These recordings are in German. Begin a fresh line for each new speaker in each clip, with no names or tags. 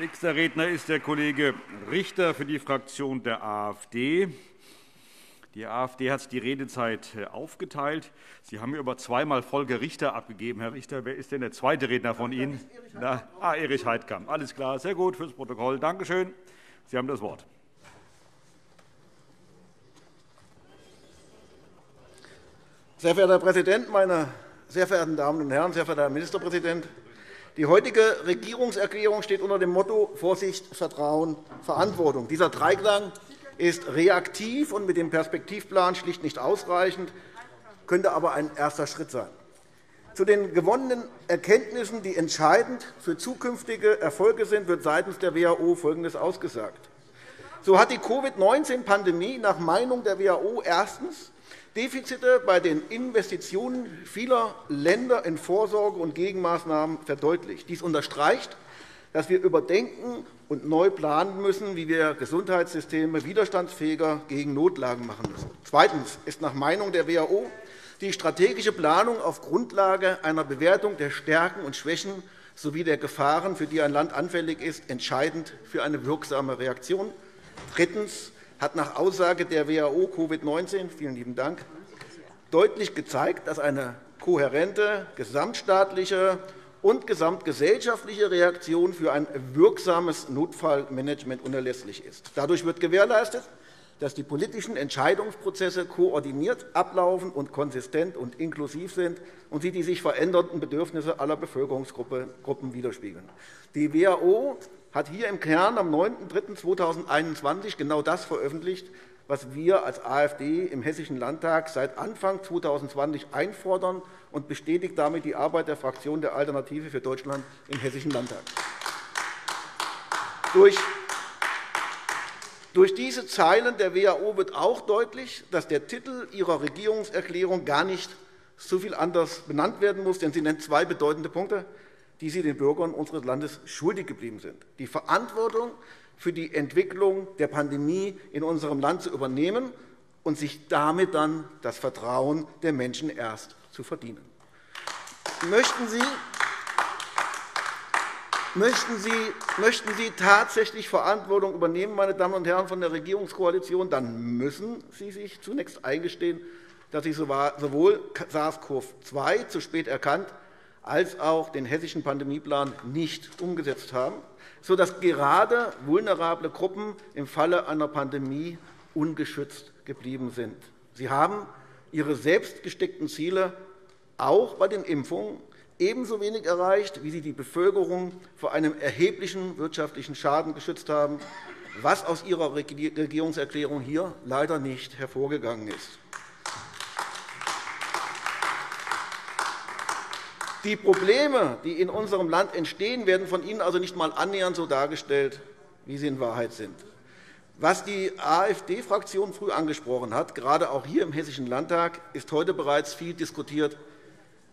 Nächster Redner ist der Kollege Richter für die Fraktion der AfD. Die AfD hat die Redezeit äh, aufgeteilt. Sie haben über zweimal Folge Richter abgegeben. Herr Richter, wer ist denn der zweite Redner von Ihnen? Na, ah, Erich Heidkamp. Alles klar, sehr gut fürs Protokoll. Danke schön. Sie haben das Wort.
Sehr verehrter Herr Präsident, meine sehr verehrten Damen und Herren, sehr verehrter Herr Ministerpräsident! Die heutige Regierungserklärung steht unter dem Motto Vorsicht, Vertrauen, Verantwortung. Dieser Dreiklang ist reaktiv und mit dem Perspektivplan schlicht nicht ausreichend, könnte aber ein erster Schritt sein. Zu den gewonnenen Erkenntnissen, die entscheidend für zukünftige Erfolge sind, wird seitens der WHO Folgendes ausgesagt. So hat die Covid-19-Pandemie nach Meinung der WHO erstens Defizite bei den Investitionen vieler Länder in Vorsorge und Gegenmaßnahmen verdeutlicht. Dies unterstreicht, dass wir überdenken und neu planen müssen, wie wir Gesundheitssysteme widerstandsfähiger gegen Notlagen machen müssen. Zweitens ist nach Meinung der WHO die strategische Planung auf Grundlage einer Bewertung der Stärken und Schwächen sowie der Gefahren, für die ein Land anfällig ist, entscheidend für eine wirksame Reaktion. Drittens hat nach Aussage der WHO Covid-19 vielen lieben Dank, deutlich gezeigt, dass eine kohärente gesamtstaatliche und gesamtgesellschaftliche Reaktion für ein wirksames Notfallmanagement unerlässlich ist. Dadurch wird gewährleistet, dass die politischen Entscheidungsprozesse koordiniert ablaufen und konsistent und inklusiv sind und sie die sich verändernden Bedürfnisse aller Bevölkerungsgruppen widerspiegeln. Die WHO hat hier im Kern am 9.3.2021 genau das veröffentlicht, was wir als AfD im Hessischen Landtag seit Anfang 2020 einfordern und bestätigt damit die Arbeit der Fraktion der Alternative für Deutschland im Hessischen Landtag. Durch durch diese Zeilen der WHO wird auch deutlich, dass der Titel Ihrer Regierungserklärung gar nicht so viel anders benannt werden muss, denn sie nennt zwei bedeutende Punkte die sie den Bürgern unseres Landes schuldig geblieben sind, die Verantwortung für die Entwicklung der Pandemie in unserem Land zu übernehmen und sich damit dann das Vertrauen der Menschen erst zu verdienen. Möchten Sie, möchten Sie, möchten Sie tatsächlich Verantwortung übernehmen, meine Damen und Herren von der Regierungskoalition, dann müssen Sie sich zunächst eingestehen, dass Sie sowohl SARS-CoV-2 zu spät erkannt als auch den hessischen Pandemieplan nicht umgesetzt haben, sodass gerade vulnerable Gruppen im Falle einer Pandemie ungeschützt geblieben sind. Sie haben ihre selbst gesteckten Ziele auch bei den Impfungen ebenso wenig erreicht, wie sie die Bevölkerung vor einem erheblichen wirtschaftlichen Schaden geschützt haben, was aus Ihrer Regierungserklärung hier leider nicht hervorgegangen ist. Die Probleme, die in unserem Land entstehen, werden von Ihnen also nicht einmal annähernd so dargestellt, wie sie in Wahrheit sind. Was die AfD-Fraktion früh angesprochen hat, gerade auch hier im Hessischen Landtag, ist heute bereits viel diskutiert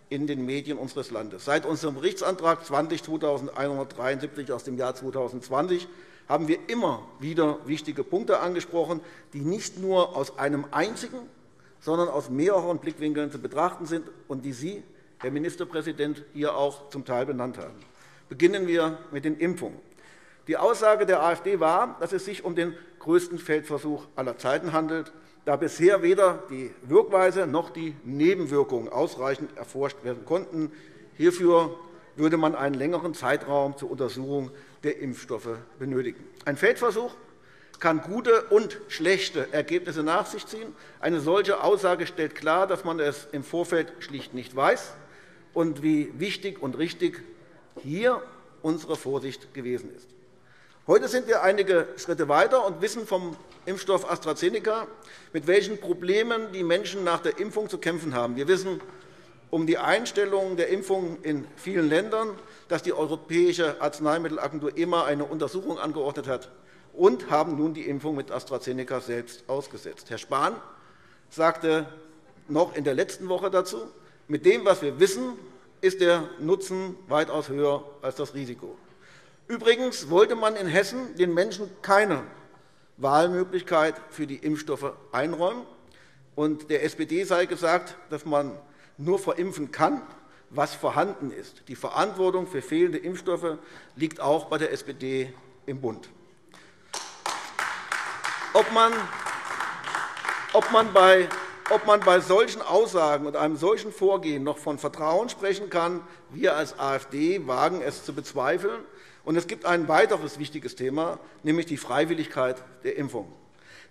in den Medien unseres Landes. Seit unserem Berichtsantrag 20-2173 aus dem Jahr 2020 haben wir immer wieder wichtige Punkte angesprochen, die nicht nur aus einem einzigen, sondern aus mehreren Blickwinkeln zu betrachten sind und die Sie Herr Ministerpräsident, hier auch zum Teil benannt haben. Beginnen wir mit den Impfungen. Die Aussage der AfD war, dass es sich um den größten Feldversuch aller Zeiten handelt, da bisher weder die Wirkweise noch die Nebenwirkungen ausreichend erforscht werden konnten. Hierfür würde man einen längeren Zeitraum zur Untersuchung der Impfstoffe benötigen. Ein Feldversuch kann gute und schlechte Ergebnisse nach sich ziehen. Eine solche Aussage stellt klar, dass man es im Vorfeld schlicht nicht weiß und wie wichtig und richtig hier unsere Vorsicht gewesen ist. Heute sind wir einige Schritte weiter und wissen vom Impfstoff AstraZeneca, mit welchen Problemen die Menschen nach der Impfung zu kämpfen haben. Wir wissen um die Einstellung der Impfung in vielen Ländern, dass die Europäische Arzneimittelagentur EMA eine Untersuchung angeordnet hat und haben nun die Impfung mit AstraZeneca selbst ausgesetzt. Herr Spahn sagte noch in der letzten Woche dazu, mit dem, was wir wissen, ist der Nutzen weitaus höher als das Risiko. Übrigens wollte man in Hessen den Menschen keine Wahlmöglichkeit für die Impfstoffe einräumen. Und der SPD sei gesagt, dass man nur verimpfen kann, was vorhanden ist. Die Verantwortung für fehlende Impfstoffe liegt auch bei der SPD im Bund. Ob man, ob man bei ob man bei solchen Aussagen und einem solchen Vorgehen noch von Vertrauen sprechen kann, wir als AfD wagen es zu bezweifeln. Und es gibt ein weiteres wichtiges Thema, nämlich die Freiwilligkeit der Impfung.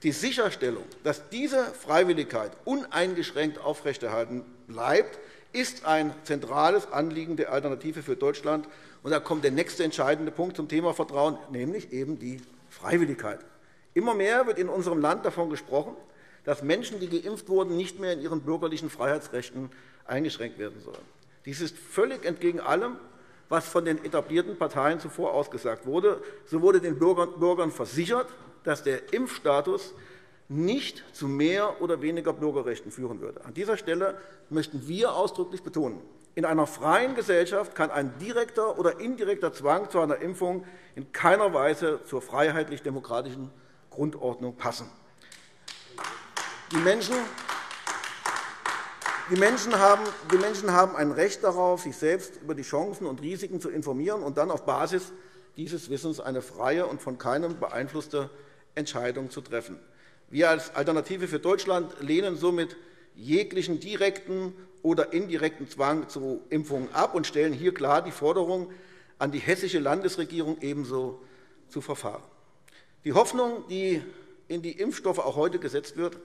Die Sicherstellung, dass diese Freiwilligkeit uneingeschränkt aufrechterhalten bleibt, ist ein zentrales Anliegen der Alternative für Deutschland. Und da kommt der nächste entscheidende Punkt zum Thema Vertrauen, nämlich eben die Freiwilligkeit. Immer mehr wird in unserem Land davon gesprochen, dass Menschen, die geimpft wurden, nicht mehr in ihren bürgerlichen Freiheitsrechten eingeschränkt werden sollen. Dies ist völlig entgegen allem, was von den etablierten Parteien zuvor ausgesagt wurde. So wurde den Bürgern versichert, dass der Impfstatus nicht zu mehr oder weniger Bürgerrechten führen würde. An dieser Stelle möchten wir ausdrücklich betonen, in einer freien Gesellschaft kann ein direkter oder indirekter Zwang zu einer Impfung in keiner Weise zur freiheitlich-demokratischen Grundordnung passen. Die Menschen, haben ein Recht darauf, sich selbst über die Chancen und Risiken zu informieren und dann auf Basis dieses Wissens eine freie und von keinem beeinflusste Entscheidung zu treffen. Wir als Alternative für Deutschland lehnen somit jeglichen direkten oder indirekten Zwang zu Impfungen ab und stellen hier klar die Forderung an die hessische Landesregierung ebenso zu verfahren. Die Hoffnung, die in die Impfstoffe auch heute gesetzt wird,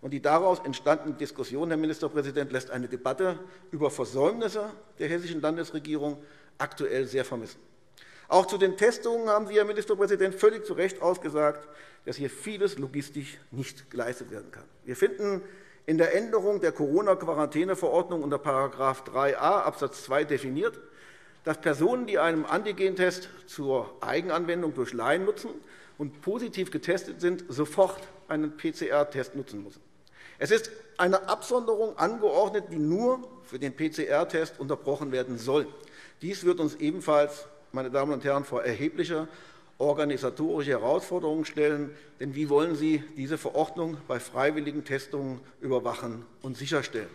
und die daraus entstandene Diskussion, Herr Ministerpräsident, lässt eine Debatte über Versäumnisse der hessischen Landesregierung aktuell sehr vermissen. Auch zu den Testungen haben Sie, Herr Ministerpräsident, völlig zu Recht ausgesagt, dass hier vieles logistisch nicht geleistet werden kann. Wir finden in der Änderung der Corona-Quarantäneverordnung unter § 3a Abs. 2 definiert, dass Personen, die einen Antigentest zur Eigenanwendung durch Laien nutzen und positiv getestet sind, sofort einen PCR-Test nutzen müssen. Es ist eine Absonderung angeordnet, die nur für den PCR-Test unterbrochen werden soll. Dies wird uns ebenfalls, meine Damen und Herren, vor erhebliche organisatorische Herausforderungen stellen. Denn wie wollen Sie diese Verordnung bei freiwilligen Testungen überwachen und sicherstellen?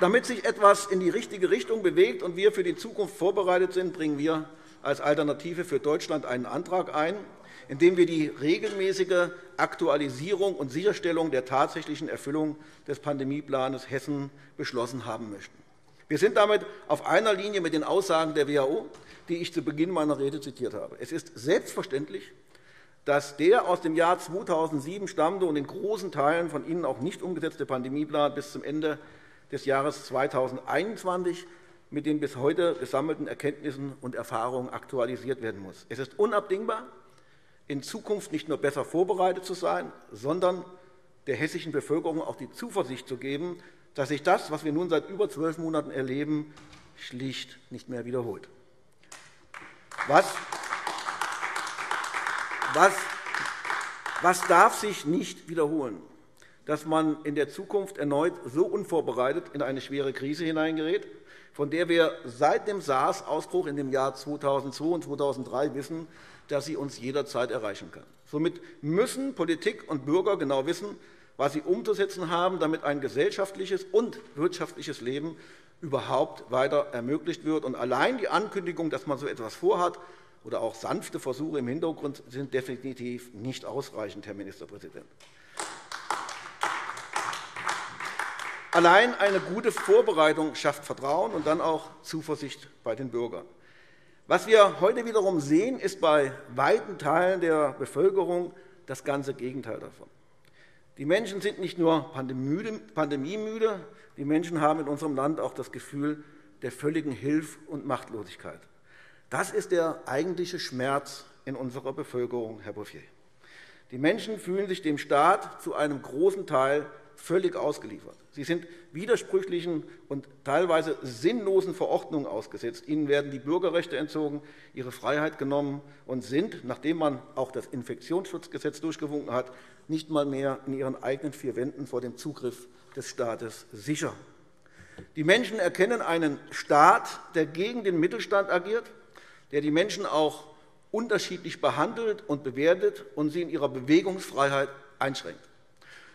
Damit sich etwas in die richtige Richtung bewegt und wir für die Zukunft vorbereitet sind, bringen wir als Alternative für Deutschland einen Antrag ein, in dem wir die regelmäßige Aktualisierung und Sicherstellung der tatsächlichen Erfüllung des Pandemieplans Hessen beschlossen haben möchten. Wir sind damit auf einer Linie mit den Aussagen der WHO, die ich zu Beginn meiner Rede zitiert habe. Es ist selbstverständlich, dass der aus dem Jahr 2007 stammende und in großen Teilen von Ihnen auch nicht umgesetzte Pandemieplan bis zum Ende des Jahres 2021 mit den bis heute gesammelten Erkenntnissen und Erfahrungen aktualisiert werden muss. Es ist unabdingbar, in Zukunft nicht nur besser vorbereitet zu sein, sondern der hessischen Bevölkerung auch die Zuversicht zu geben, dass sich das, was wir nun seit über zwölf Monaten erleben, schlicht nicht mehr wiederholt. Was, was, was darf sich nicht wiederholen? dass man in der Zukunft erneut so unvorbereitet in eine schwere Krise hineingerät, von der wir seit dem SARS-Ausbruch in dem Jahr 2002 und 2003 wissen, dass sie uns jederzeit erreichen kann. Somit müssen Politik und Bürger genau wissen, was sie umzusetzen haben, damit ein gesellschaftliches und wirtschaftliches Leben überhaupt weiter ermöglicht wird. Und allein die Ankündigung, dass man so etwas vorhat, oder auch sanfte Versuche im Hintergrund sind definitiv nicht ausreichend, Herr Ministerpräsident. Allein eine gute Vorbereitung schafft Vertrauen und dann auch Zuversicht bei den Bürgern. Was wir heute wiederum sehen, ist bei weiten Teilen der Bevölkerung das ganze Gegenteil davon. Die Menschen sind nicht nur pandemiemüde, die Menschen haben in unserem Land auch das Gefühl der völligen Hilf- und Machtlosigkeit. Das ist der eigentliche Schmerz in unserer Bevölkerung, Herr Bouffier. Die Menschen fühlen sich dem Staat zu einem großen Teil völlig ausgeliefert. Sie sind widersprüchlichen und teilweise sinnlosen Verordnungen ausgesetzt. Ihnen werden die Bürgerrechte entzogen, ihre Freiheit genommen und sind, nachdem man auch das Infektionsschutzgesetz durchgewunken hat, nicht einmal mehr in ihren eigenen vier Wänden vor dem Zugriff des Staates sicher. Die Menschen erkennen einen Staat, der gegen den Mittelstand agiert, der die Menschen auch unterschiedlich behandelt und bewertet und sie in ihrer Bewegungsfreiheit einschränkt.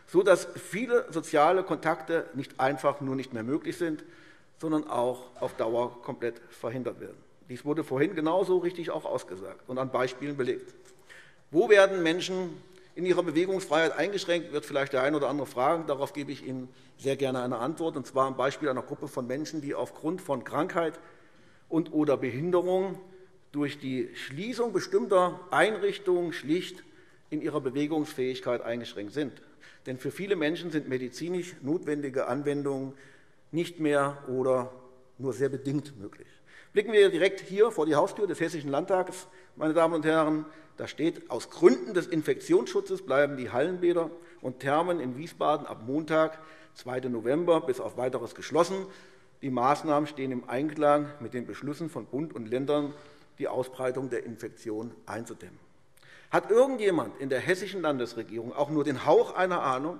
Sodass viele soziale Kontakte nicht einfach nur nicht mehr möglich sind, sondern auch auf Dauer komplett verhindert werden. Dies wurde vorhin genauso richtig auch ausgesagt und an Beispielen belegt. Wo werden Menschen in ihrer Bewegungsfreiheit eingeschränkt, wird vielleicht der eine oder andere fragen. Darauf gebe ich Ihnen sehr gerne eine Antwort, und zwar am Beispiel einer Gruppe von Menschen, die aufgrund von Krankheit und oder Behinderung durch die Schließung bestimmter Einrichtungen schlicht in ihrer Bewegungsfähigkeit eingeschränkt sind. Denn für viele Menschen sind medizinisch notwendige Anwendungen nicht mehr oder nur sehr bedingt möglich. Blicken wir direkt hier vor die Haustür des Hessischen Landtags, meine Damen und Herren. Da steht, aus Gründen des Infektionsschutzes bleiben die Hallenbäder und Thermen in Wiesbaden ab Montag, 2. November, bis auf weiteres geschlossen. Die Maßnahmen stehen im Einklang mit den Beschlüssen von Bund und Ländern, die Ausbreitung der Infektion einzudämmen. Hat irgendjemand in der hessischen Landesregierung auch nur den Hauch einer Ahnung,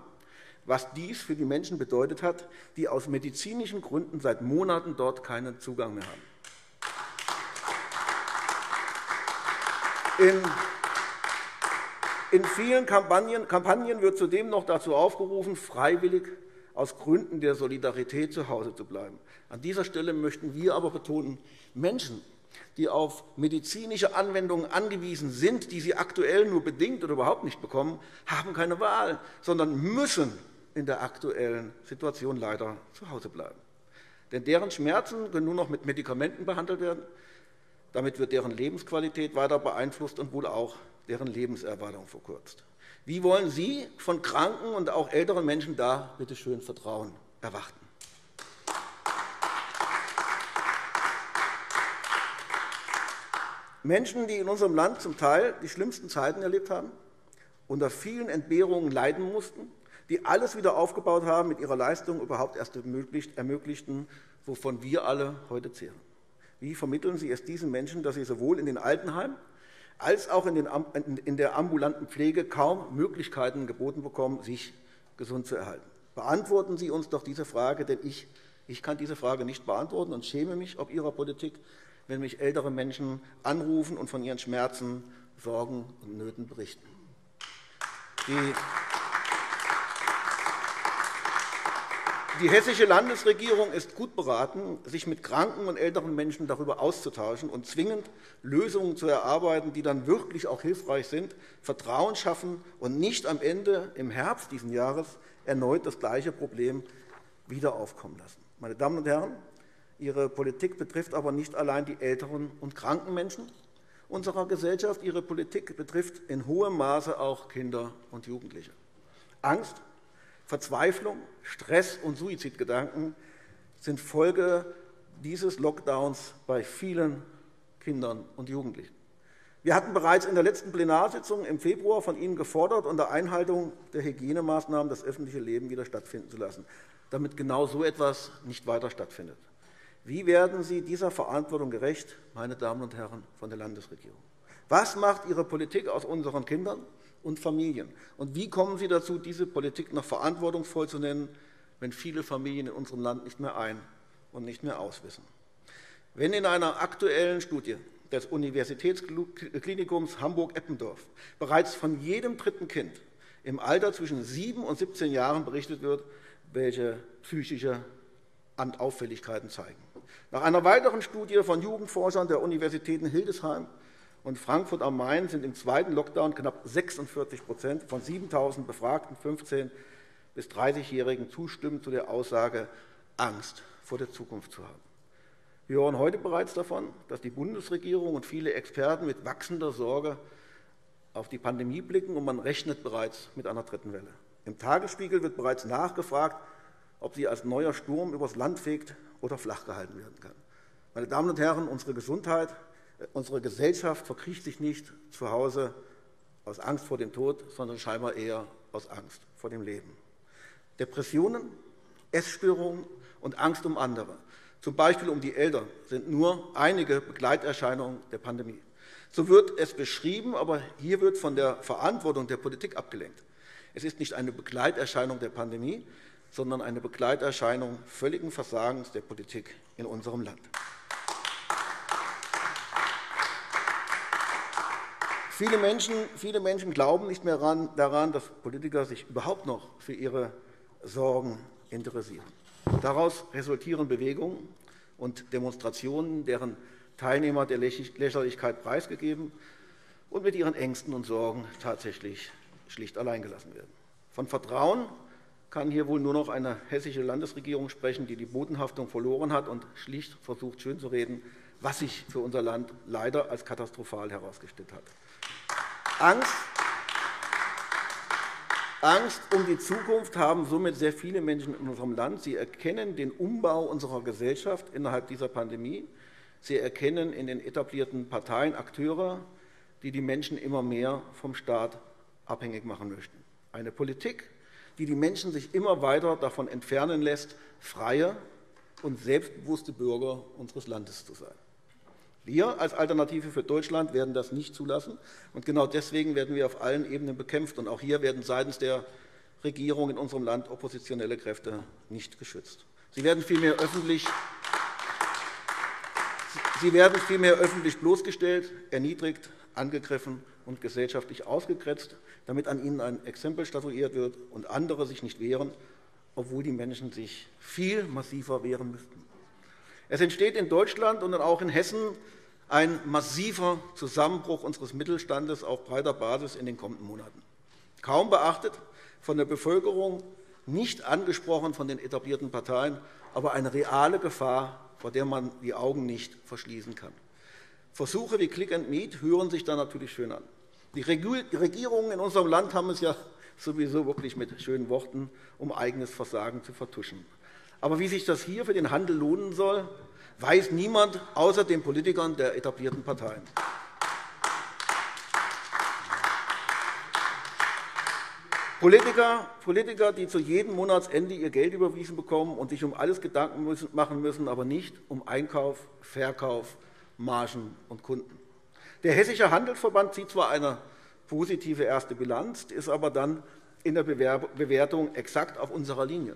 was dies für die Menschen bedeutet hat, die aus medizinischen Gründen seit Monaten dort keinen Zugang mehr haben? In, in vielen Kampagnen, Kampagnen wird zudem noch dazu aufgerufen, freiwillig aus Gründen der Solidarität zu Hause zu bleiben. An dieser Stelle möchten wir aber betonen, Menschen, die auf medizinische Anwendungen angewiesen sind, die sie aktuell nur bedingt oder überhaupt nicht bekommen, haben keine Wahl, sondern müssen in der aktuellen Situation leider zu Hause bleiben. Denn deren Schmerzen können nur noch mit Medikamenten behandelt werden. Damit wird deren Lebensqualität weiter beeinflusst und wohl auch deren Lebenserwartung verkürzt. Wie wollen Sie von kranken und auch älteren Menschen da bitte schön Vertrauen erwarten? Menschen, die in unserem Land zum Teil die schlimmsten Zeiten erlebt haben, unter vielen Entbehrungen leiden mussten, die alles wieder aufgebaut haben, mit ihrer Leistung überhaupt erst ermöglichten, wovon wir alle heute zehren. Wie vermitteln Sie es diesen Menschen, dass sie sowohl in den Altenheimen als auch in der ambulanten Pflege kaum Möglichkeiten geboten bekommen, sich gesund zu erhalten? Beantworten Sie uns doch diese Frage, denn ich, ich kann diese Frage nicht beantworten und schäme mich ob Ihrer Politik, wenn mich ältere Menschen anrufen und von ihren Schmerzen, Sorgen und Nöten berichten. Die Die hessische Landesregierung ist gut beraten, sich mit kranken und älteren Menschen darüber auszutauschen und zwingend Lösungen zu erarbeiten, die dann wirklich auch hilfreich sind, Vertrauen schaffen und nicht am Ende im Herbst dieses Jahres erneut das gleiche Problem wieder aufkommen lassen. Meine Damen und Herren, Ihre Politik betrifft aber nicht allein die älteren und kranken Menschen unserer Gesellschaft. Ihre Politik betrifft in hohem Maße auch Kinder und Jugendliche. Angst Verzweiflung, Stress und Suizidgedanken sind Folge dieses Lockdowns bei vielen Kindern und Jugendlichen. Wir hatten bereits in der letzten Plenarsitzung im Februar von Ihnen gefordert, unter Einhaltung der Hygienemaßnahmen das öffentliche Leben wieder stattfinden zu lassen, damit genau so etwas nicht weiter stattfindet. Wie werden Sie dieser Verantwortung gerecht, meine Damen und Herren von der Landesregierung? Was macht Ihre Politik aus unseren Kindern? und Familien. Und wie kommen Sie dazu, diese Politik noch verantwortungsvoll zu nennen, wenn viele Familien in unserem Land nicht mehr ein- und nicht mehr auswissen? Wenn in einer aktuellen Studie des Universitätsklinikums Hamburg-Eppendorf bereits von jedem dritten Kind im Alter zwischen 7 und 17 Jahren berichtet wird, welche psychische Auffälligkeiten zeigen. Nach einer weiteren Studie von Jugendforschern der Universitäten Hildesheim und Frankfurt am Main sind im zweiten Lockdown knapp 46% von 7.000 befragten 15- bis 30-Jährigen zustimmen zu der Aussage, Angst vor der Zukunft zu haben. Wir hören heute bereits davon, dass die Bundesregierung und viele Experten mit wachsender Sorge auf die Pandemie blicken, und man rechnet bereits mit einer dritten Welle. Im Tagesspiegel wird bereits nachgefragt, ob sie als neuer Sturm übers Land fegt oder flach gehalten werden kann. Meine Damen und Herren, unsere Gesundheit Unsere Gesellschaft verkriecht sich nicht zu Hause aus Angst vor dem Tod, sondern scheinbar eher aus Angst vor dem Leben. Depressionen, Essstörungen und Angst um andere, zum Beispiel um die Eltern, sind nur einige Begleiterscheinungen der Pandemie. So wird es beschrieben, aber hier wird von der Verantwortung der Politik abgelenkt. Es ist nicht eine Begleiterscheinung der Pandemie, sondern eine Begleiterscheinung völligen Versagens der Politik in unserem Land. Viele Menschen, viele Menschen glauben nicht mehr daran, dass Politiker sich überhaupt noch für ihre Sorgen interessieren. Daraus resultieren Bewegungen und Demonstrationen, deren Teilnehmer der Lächerlichkeit preisgegeben und mit ihren Ängsten und Sorgen tatsächlich schlicht alleingelassen werden. Von Vertrauen kann hier wohl nur noch eine hessische Landesregierung sprechen, die die Bodenhaftung verloren hat und schlicht versucht, schönzureden, was sich für unser Land leider als katastrophal herausgestellt hat. Angst, Angst um die Zukunft haben somit sehr viele Menschen in unserem Land. Sie erkennen den Umbau unserer Gesellschaft innerhalb dieser Pandemie. Sie erkennen in den etablierten Parteien Akteure, die die Menschen immer mehr vom Staat abhängig machen möchten. Eine Politik, die die Menschen sich immer weiter davon entfernen lässt, freie und selbstbewusste Bürger unseres Landes zu sein. Wir als Alternative für Deutschland werden das nicht zulassen. Und genau deswegen werden wir auf allen Ebenen bekämpft. Und auch hier werden seitens der Regierung in unserem Land oppositionelle Kräfte nicht geschützt. Sie werden vielmehr öffentlich, Sie werden vielmehr öffentlich bloßgestellt, erniedrigt, angegriffen und gesellschaftlich ausgegrenzt, damit an ihnen ein Exempel statuiert wird und andere sich nicht wehren, obwohl die Menschen sich viel massiver wehren müssten. Es entsteht in Deutschland und auch in Hessen ein massiver Zusammenbruch unseres Mittelstandes auf breiter Basis in den kommenden Monaten. Kaum beachtet von der Bevölkerung, nicht angesprochen von den etablierten Parteien, aber eine reale Gefahr, vor der man die Augen nicht verschließen kann. Versuche wie Click and Meet hören sich da natürlich schön an. Die Regierungen in unserem Land haben es ja sowieso wirklich mit schönen Worten, um eigenes Versagen zu vertuschen. Aber wie sich das hier für den Handel lohnen soll, weiß niemand außer den Politikern der etablierten Parteien. Politiker, Politiker, die zu jedem Monatsende ihr Geld überwiesen bekommen und sich um alles Gedanken machen müssen, aber nicht um Einkauf, Verkauf, Margen und Kunden. Der Hessische Handelsverband zieht zwar eine positive erste Bilanz, ist aber dann in der Bewertung exakt auf unserer Linie,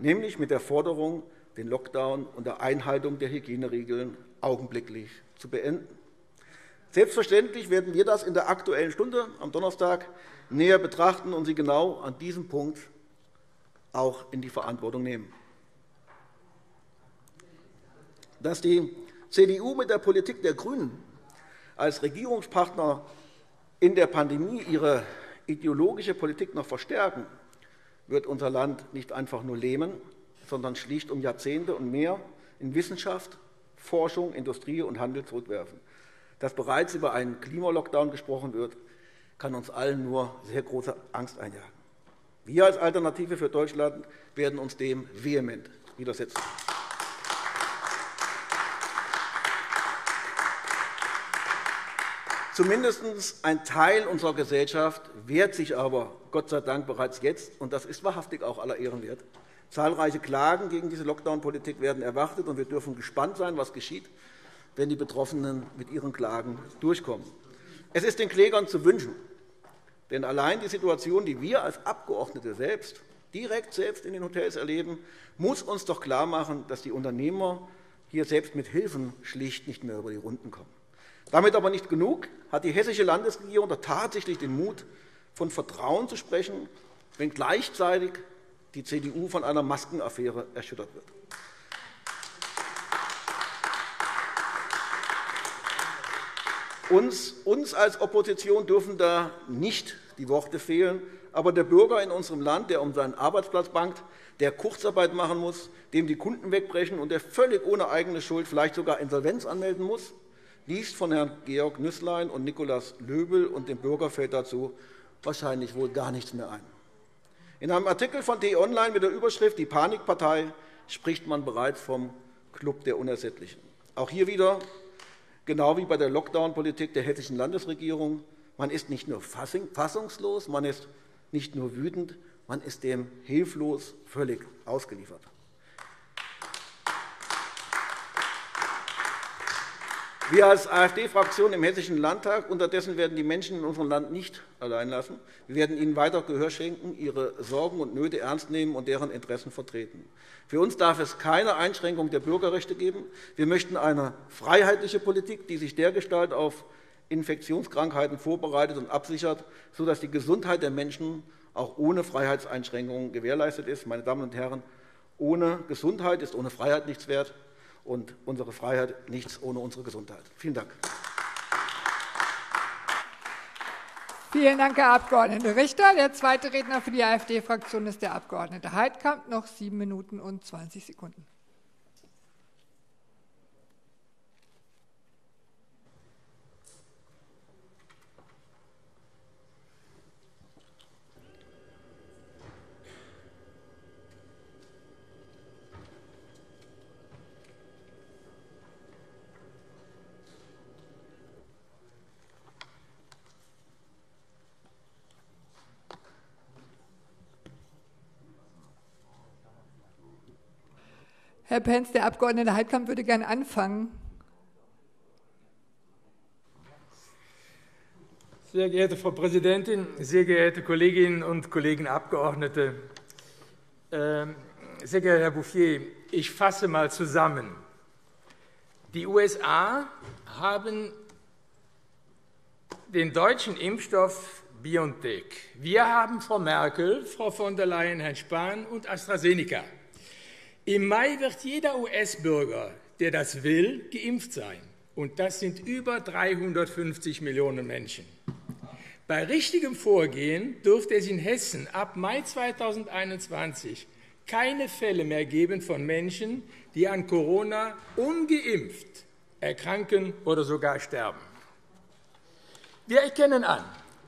nämlich mit der Forderung, den Lockdown unter Einhaltung der Hygieneregeln augenblicklich zu beenden. Selbstverständlich werden wir das in der Aktuellen Stunde am Donnerstag näher betrachten und Sie genau an diesem Punkt auch in die Verantwortung nehmen. Dass die CDU mit der Politik der GRÜNEN als Regierungspartner in der Pandemie ihre ideologische Politik noch verstärken, wird unser Land nicht einfach nur lähmen, sondern schlicht um Jahrzehnte und mehr in Wissenschaft, Forschung, Industrie und Handel zurückwerfen. Dass bereits über einen Klimalockdown gesprochen wird, kann uns allen nur sehr große Angst einjagen. Wir als Alternative für Deutschland werden uns dem vehement widersetzen. Zumindest ein Teil unserer Gesellschaft wehrt sich aber Gott sei Dank bereits jetzt, und das ist wahrhaftig auch aller Ehren wert. Zahlreiche Klagen gegen diese Lockdown-Politik werden erwartet, und wir dürfen gespannt sein, was geschieht, wenn die Betroffenen mit ihren Klagen durchkommen. Es ist den Klägern zu wünschen, denn allein die Situation, die wir als Abgeordnete selbst direkt selbst in den Hotels erleben, muss uns doch klarmachen, dass die Unternehmer hier selbst mit Hilfen schlicht nicht mehr über die Runden kommen. Damit aber nicht genug, hat die hessische Landesregierung tatsächlich den Mut, von Vertrauen zu sprechen, wenn gleichzeitig die CDU von einer Maskenaffäre erschüttert wird. Uns, uns als Opposition dürfen da nicht die Worte fehlen, aber der Bürger in unserem Land, der um seinen Arbeitsplatz bangt, der Kurzarbeit machen muss, dem die Kunden wegbrechen und der völlig ohne eigene Schuld vielleicht sogar Insolvenz anmelden muss, liest von Herrn Georg Nüßlein und Nikolaus Löbel, und dem Bürger fällt dazu wahrscheinlich wohl gar nichts mehr ein. In einem Artikel von T-Online mit der Überschrift Die Panikpartei spricht man bereits vom Club der Unersättlichen. Auch hier wieder, genau wie bei der Lockdown-Politik der hessischen Landesregierung, man ist nicht nur fassungslos, man ist nicht nur wütend, man ist dem hilflos völlig ausgeliefert. Wir als AfD-Fraktion im Hessischen Landtag unterdessen werden die Menschen in unserem Land nicht allein lassen. Wir werden ihnen weiter Gehör schenken, ihre Sorgen und Nöte ernst nehmen und deren Interessen vertreten. Für uns darf es keine Einschränkung der Bürgerrechte geben. Wir möchten eine freiheitliche Politik, die sich dergestalt auf Infektionskrankheiten vorbereitet und absichert, sodass die Gesundheit der Menschen auch ohne Freiheitseinschränkungen gewährleistet ist. Meine Damen und Herren, ohne Gesundheit ist ohne Freiheit nichts wert und unsere Freiheit nichts ohne unsere Gesundheit. Vielen Dank.
Vielen Dank, Herr Abg. Richter. Der zweite Redner für die AfD-Fraktion ist der Abg. Heidkamp, noch sieben Minuten und 20 Sekunden. Herr Pentz, der Abg. Heidkamp würde gerne anfangen.
Sehr geehrte Frau Präsidentin, sehr geehrte Kolleginnen und Kollegen Abgeordnete! Ähm, sehr geehrter Herr Bouffier, ich fasse mal zusammen. Die USA haben den deutschen Impfstoff BioNTech. Wir haben Frau Merkel, Frau von der Leyen, Herrn Spahn und AstraZeneca. Im Mai wird jeder US-Bürger, der das will, geimpft sein. Und das sind über 350 Millionen Menschen. Bei richtigem Vorgehen dürfte es in Hessen ab Mai 2021 keine Fälle mehr geben von Menschen, die an Corona ungeimpft erkranken oder sogar sterben. Wir erkennen an,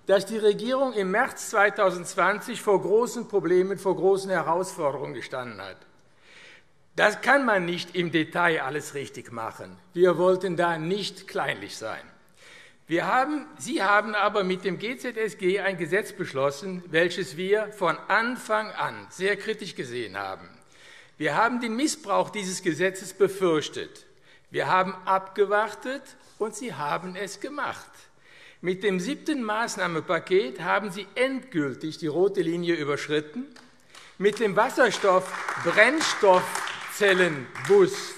dass die Regierung im März 2020 vor großen Problemen, vor großen Herausforderungen gestanden hat. Das kann man nicht im Detail alles richtig machen. Wir wollten da nicht kleinlich sein. Wir haben, Sie haben aber mit dem GZSG ein Gesetz beschlossen, welches wir von Anfang an sehr kritisch gesehen haben. Wir haben den Missbrauch dieses Gesetzes befürchtet. Wir haben abgewartet, und Sie haben es gemacht. Mit dem siebten Maßnahmenpaket haben Sie endgültig die rote Linie überschritten. Mit dem Wasserstoff-Brennstoff Brennzellenbus,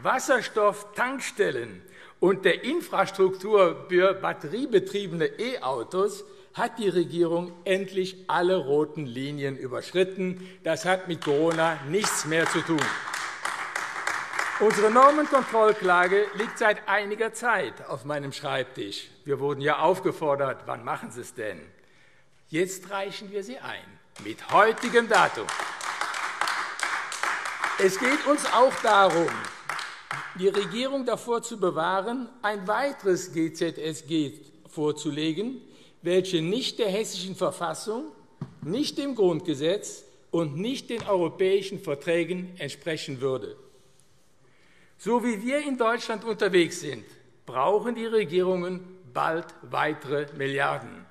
Wasserstofftankstellen und der Infrastruktur für batteriebetriebene E-Autos hat die Regierung endlich alle roten Linien überschritten. Das hat mit Corona nichts mehr zu tun. Unsere Normenkontrollklage liegt seit einiger Zeit auf meinem Schreibtisch. Wir wurden ja aufgefordert, wann machen Sie es denn? Jetzt reichen wir sie ein, mit heutigem Datum. Es geht uns auch darum, die Regierung davor zu bewahren, ein weiteres GZSG vorzulegen, welche nicht der Hessischen Verfassung, nicht dem Grundgesetz und nicht den europäischen Verträgen entsprechen würde. So wie wir in Deutschland unterwegs sind, brauchen die Regierungen bald weitere Milliarden.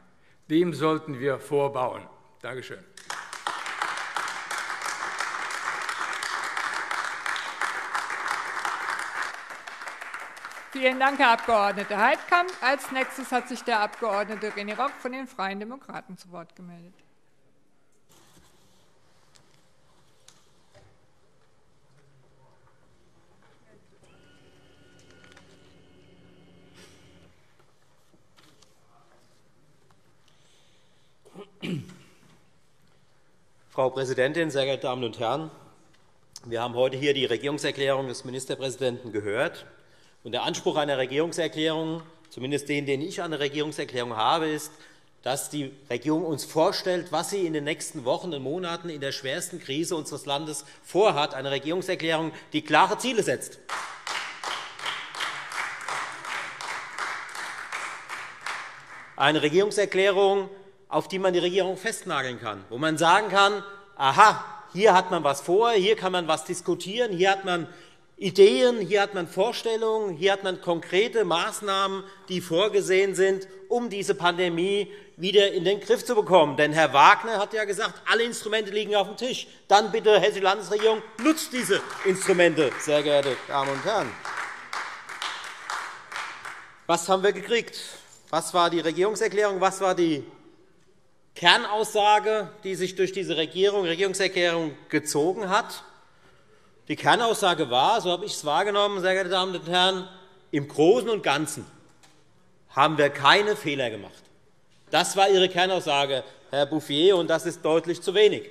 Dem sollten wir vorbauen. Danke schön.
Vielen Dank, Herr Abg. Heidkamp. Als nächstes hat sich der Abg. René Rock von den Freien Demokraten zu Wort gemeldet.
Frau Präsidentin, sehr geehrte Damen und Herren! Wir haben heute hier die Regierungserklärung des Ministerpräsidenten gehört. Der Anspruch einer Regierungserklärung, zumindest den, den ich an der Regierungserklärung habe, ist, dass die Regierung uns vorstellt, was sie in den nächsten Wochen und Monaten in der schwersten Krise unseres Landes vorhat, eine Regierungserklärung, die klare Ziele setzt. Eine Regierungserklärung, auf die man die Regierung festnageln kann, wo man sagen kann, aha, hier hat man etwas vor, hier kann man etwas diskutieren, hier hat man Ideen, hier hat man Vorstellungen, hier hat man konkrete Maßnahmen, die vorgesehen sind, um diese Pandemie wieder in den Griff zu bekommen. Denn Herr Wagner hat ja gesagt, alle Instrumente liegen auf dem Tisch. Dann bitte, Hessische Landesregierung, nutzt diese Instrumente, sehr geehrte Damen und Herren. Was haben wir gekriegt? Was war die Regierungserklärung? Was war die Kernaussage, die sich durch diese Regierung, Regierungserklärung gezogen hat? Die Kernaussage war, so habe ich es wahrgenommen, sehr geehrte Damen und Herren, im Großen und Ganzen haben wir keine Fehler gemacht. Das war Ihre Kernaussage, Herr Bouffier, und das ist deutlich zu wenig.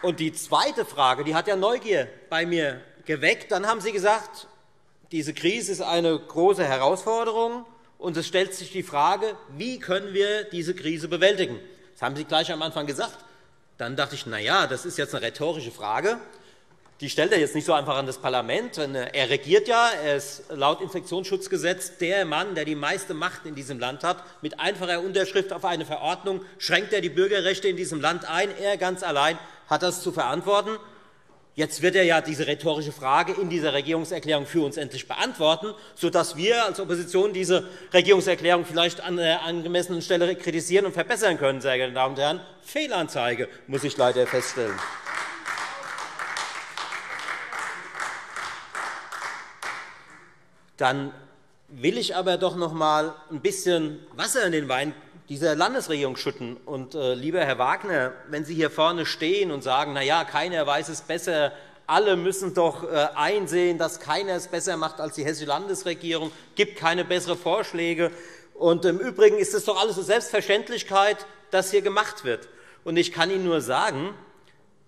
Und die zweite Frage die hat ja Neugier bei mir geweckt. Dann haben Sie gesagt, diese Krise ist eine große Herausforderung, und es stellt sich die Frage, wie können wir diese Krise bewältigen. Das haben Sie gleich am Anfang gesagt. Dann dachte ich, na ja, das ist jetzt eine rhetorische Frage. Die stellt er jetzt nicht so einfach an das Parlament. Er regiert ja, er ist laut Infektionsschutzgesetz der Mann, der die meiste Macht in diesem Land hat. Mit einfacher Unterschrift auf eine Verordnung schränkt er die Bürgerrechte in diesem Land ein. Er ganz allein hat das zu verantworten. Jetzt wird er ja diese rhetorische Frage in dieser Regierungserklärung für uns endlich beantworten, sodass wir als Opposition diese Regierungserklärung vielleicht an der angemessenen Stelle kritisieren und verbessern können. Sehr geehrte Damen und Herren. Fehlanzeige, muss ich leider feststellen. Dann will ich aber doch noch einmal ein bisschen Wasser in den Wein dieser Landesregierung schütten. Und, äh, lieber Herr Wagner, wenn Sie hier vorne stehen und sagen, na ja, keiner weiß es besser, alle müssen doch äh, einsehen, dass keiner es besser macht als die Hessische Landesregierung, gibt keine besseren Vorschläge. Und Im Übrigen ist es doch alles eine Selbstverständlichkeit, dass hier gemacht wird. Und ich kann Ihnen nur sagen,